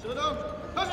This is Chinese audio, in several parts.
射灯，开始。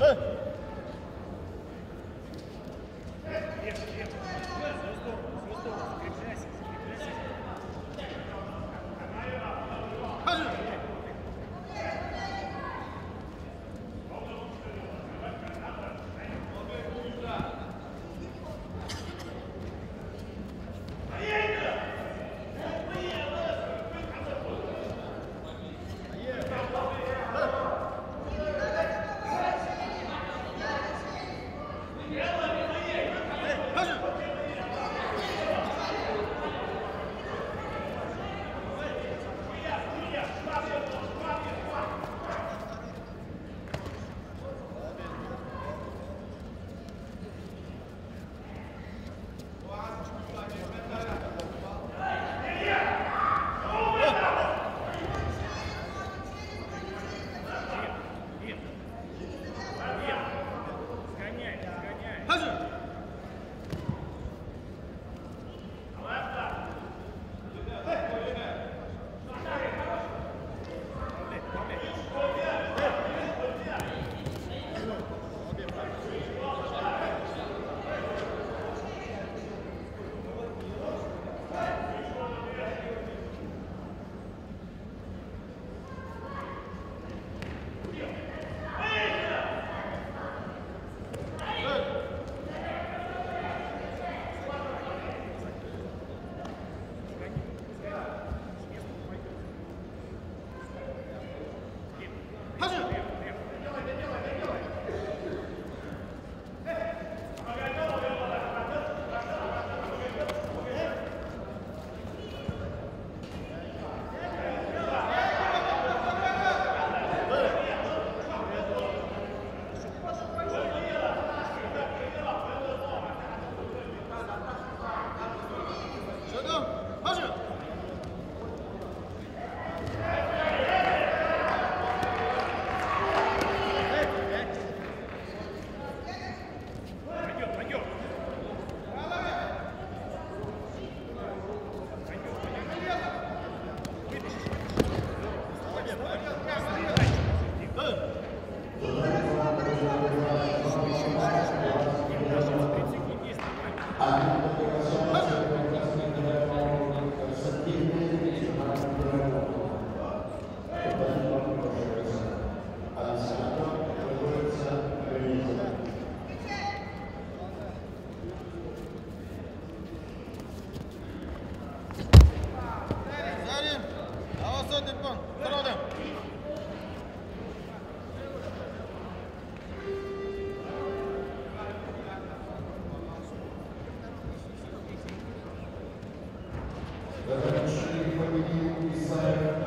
嗯。开始。Дорожи, победил Исаия.